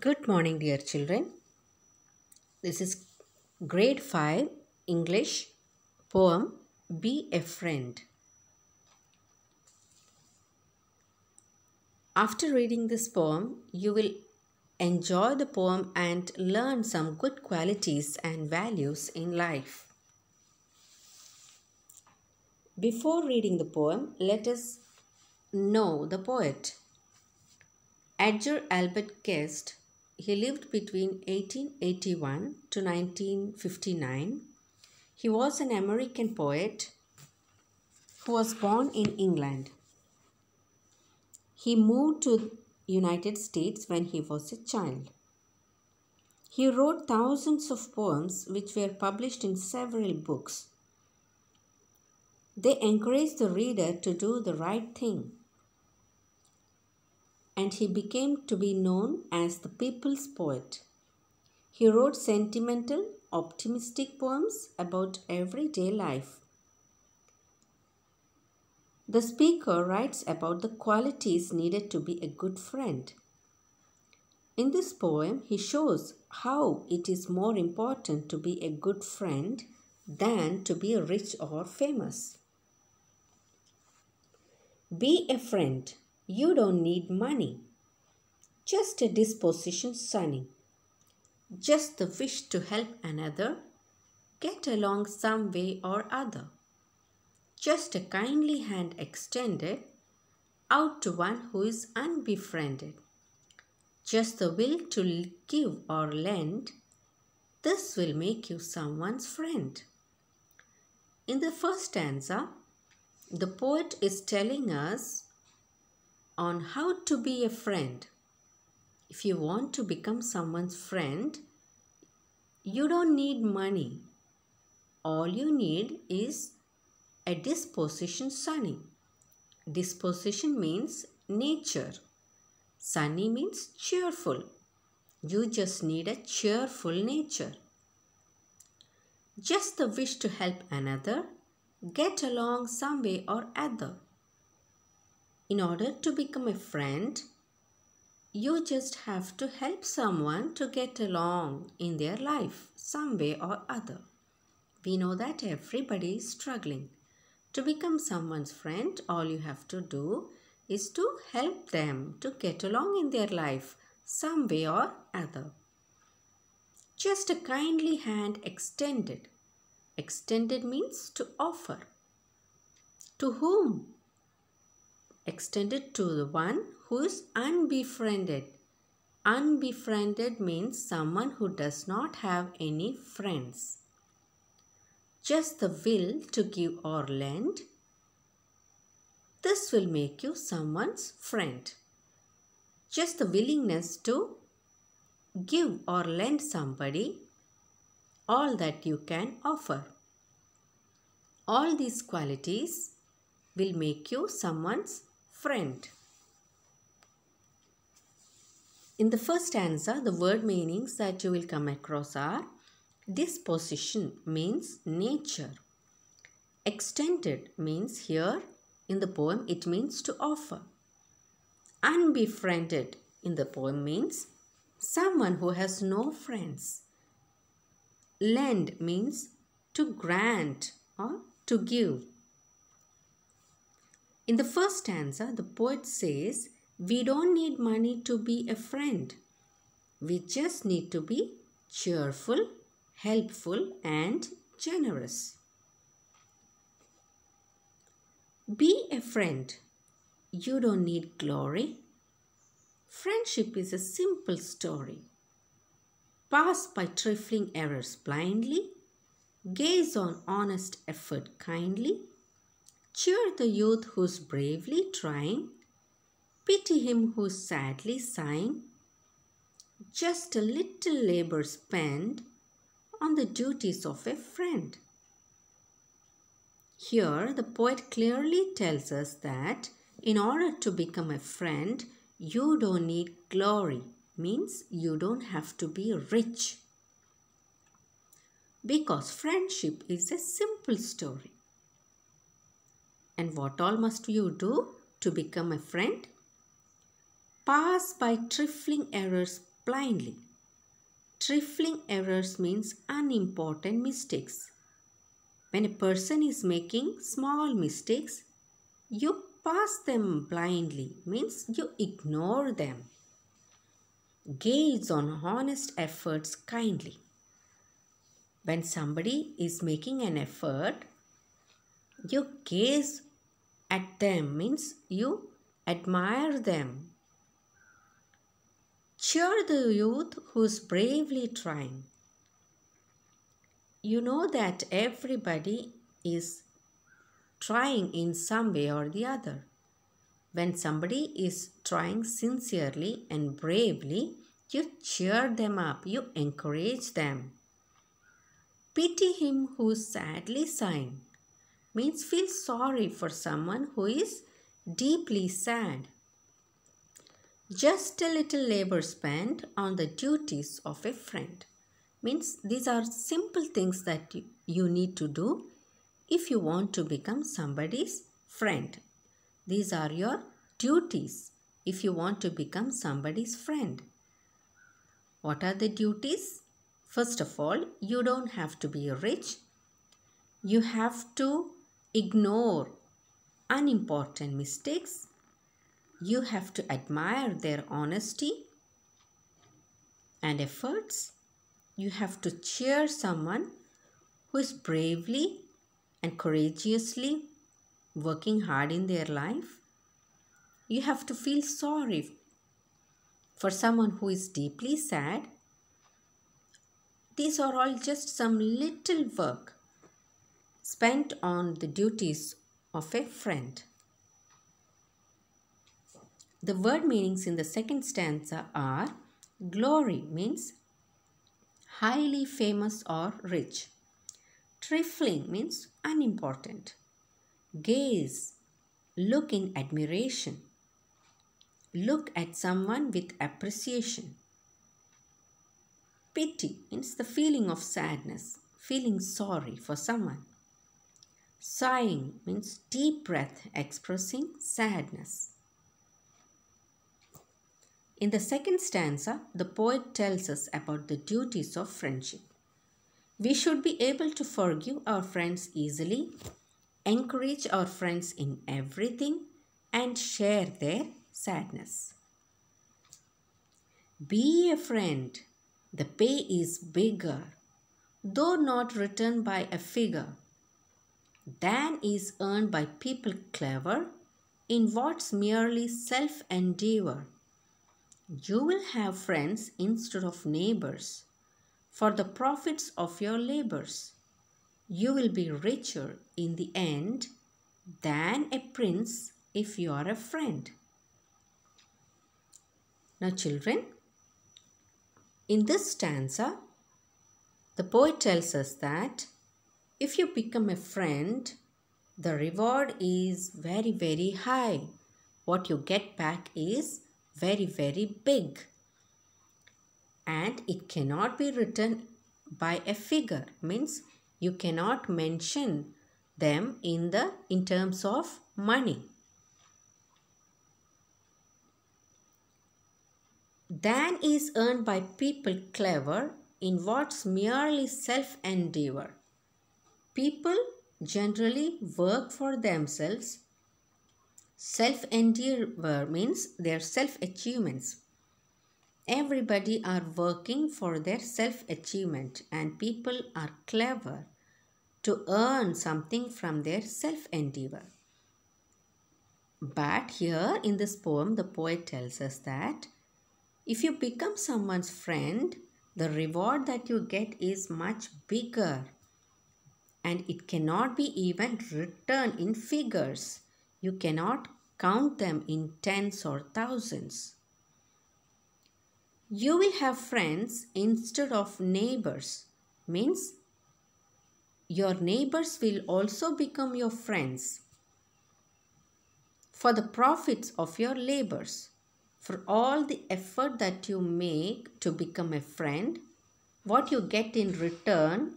Good morning, dear children. This is grade 5 English poem Be a Friend. After reading this poem, you will enjoy the poem and learn some good qualities and values in life. Before reading the poem, let us know the poet. Edgar Albert Guest, he lived between 1881 to 1959. He was an American poet who was born in England. He moved to the United States when he was a child. He wrote thousands of poems which were published in several books. They encourage the reader to do the right thing and he became to be known as the people's poet. He wrote sentimental, optimistic poems about everyday life. The speaker writes about the qualities needed to be a good friend. In this poem, he shows how it is more important to be a good friend than to be rich or famous. Be a friend you don't need money. Just a disposition sunny. Just the wish to help another. Get along some way or other. Just a kindly hand extended out to one who is unbefriended. Just the will to give or lend. This will make you someone's friend. In the first stanza, the poet is telling us on how to be a friend. If you want to become someone's friend, you don't need money. All you need is a disposition sunny. Disposition means nature. Sunny means cheerful. You just need a cheerful nature. Just the wish to help another, get along some way or other. In order to become a friend, you just have to help someone to get along in their life some way or other. We know that everybody is struggling. To become someone's friend, all you have to do is to help them to get along in their life some way or other. Just a kindly hand extended. Extended means to offer. To whom? Extended to the one who is unbefriended. Unbefriended means someone who does not have any friends. Just the will to give or lend. This will make you someone's friend. Just the willingness to give or lend somebody all that you can offer. All these qualities will make you someone's friend. In the first stanza, the word meanings that you will come across are disposition means nature. Extended means here in the poem it means to offer. Unbefriended in the poem means someone who has no friends. Lend means to grant or to give. In the first stanza, the poet says, We don't need money to be a friend. We just need to be cheerful, helpful, and generous. Be a friend. You don't need glory. Friendship is a simple story. Pass by trifling errors blindly. Gaze on honest effort kindly Cheer the youth who's bravely trying. Pity him who's sadly sighing. Just a little labor spent on the duties of a friend. Here, the poet clearly tells us that in order to become a friend, you don't need glory, means you don't have to be rich. Because friendship is a simple story. And what all must you do to become a friend? Pass by trifling errors blindly. Trifling errors means unimportant mistakes. When a person is making small mistakes, you pass them blindly, means you ignore them. Gaze on honest efforts kindly. When somebody is making an effort, you gaze at them, means you admire them. Cheer the youth who is bravely trying. You know that everybody is trying in some way or the other. When somebody is trying sincerely and bravely, you cheer them up, you encourage them. Pity him who is sadly sighing means feel sorry for someone who is deeply sad. Just a little labor spent on the duties of a friend means these are simple things that you need to do if you want to become somebody's friend. These are your duties if you want to become somebody's friend. What are the duties? First of all, you don't have to be rich. You have to ignore unimportant mistakes. You have to admire their honesty and efforts. You have to cheer someone who is bravely and courageously working hard in their life. You have to feel sorry for someone who is deeply sad. These are all just some little work spent on the duties of a friend. The word meanings in the second stanza are glory means highly famous or rich. Trifling means unimportant. Gaze, look in admiration. Look at someone with appreciation. Pity means the feeling of sadness, feeling sorry for someone. Sighing means deep breath expressing sadness. In the second stanza, the poet tells us about the duties of friendship. We should be able to forgive our friends easily, encourage our friends in everything, and share their sadness. Be a friend. The pay is bigger, though not written by a figure, than is earned by people clever in what's merely self endeavor. You will have friends instead of neighbors for the profits of your labors. You will be richer in the end than a prince if you are a friend. Now, children, in this stanza, the poet tells us that if you become a friend, the reward is very, very high. What you get back is very, very big. And it cannot be written by a figure. Means you cannot mention them in the in terms of money. Than is earned by people clever in what's merely self endeavor people generally work for themselves. Self endeavor means their self achievements Everybody are working for their self achievement and people are clever to earn something from their self endeavor. But here in this poem, the poet tells us that if you become someone's friend, the reward that you get is much bigger and it cannot be even written in figures. You cannot count them in tens or thousands. You will have friends instead of neighbors. Means your neighbors will also become your friends for the profits of your labors. For all the effort that you make to become a friend, what you get in return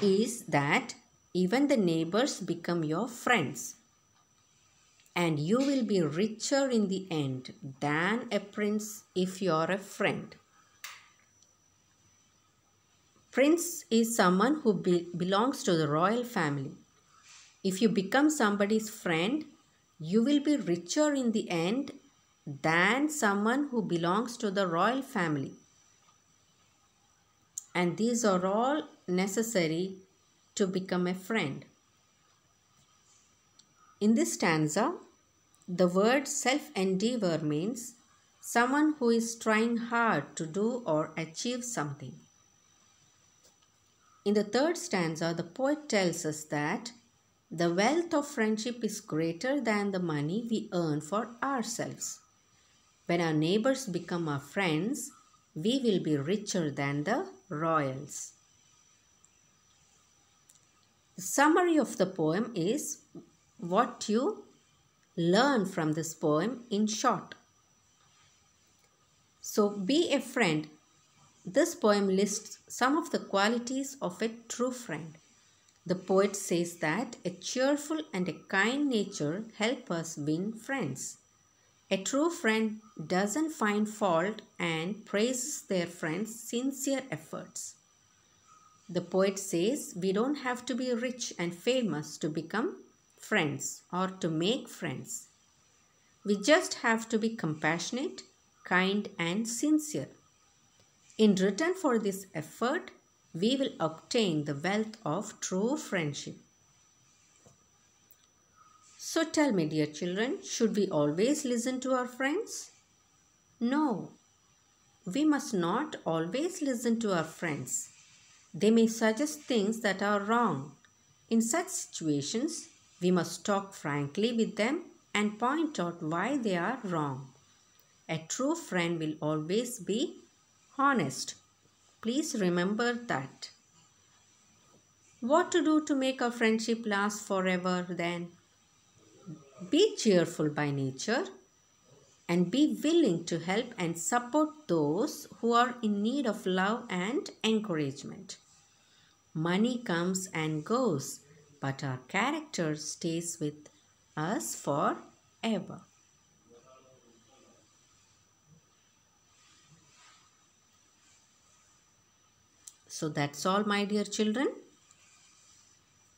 is that even the neighbors become your friends. and you will be richer in the end than a prince if you are a friend. Prince is someone who be- belongs to the royal family. If you become somebody's friend, you will be richer in the end than someone who belongs to the royal family. And these are all necessary to become a friend. In this stanza, the word self endeavor means someone who is trying hard to do or achieve something. In the third stanza, the poet tells us that the wealth of friendship is greater than the money we earn for ourselves. When our neighbors become our friends, we will be richer than the royals. The summary of the poem is what you learn from this poem in short. So, be a friend. This poem lists some of the qualities of a true friend. The poet says that a cheerful and a kind nature help us win friends. A true friend doesn't find fault and praises their friends' sincere efforts. The poet says we don't have to be rich and famous to become friends or to make friends. We just have to be compassionate, kind, and sincere. In return for this effort, we will obtain the wealth of true friendship. So tell me, dear children, should we always listen to our friends? No, we must not always listen to our friends. They may suggest things that are wrong. In such situations, we must talk frankly with them and point out why they are wrong. A true friend will always be honest. Please remember that. What to do to make our friendship last forever then? Be cheerful by nature and be willing to help and support those who are in need of love and encouragement. Money comes and goes, but our character stays with us forever. So that's all, my dear children,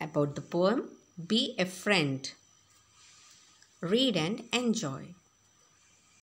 about the poem Be a Friend. Read and enjoy.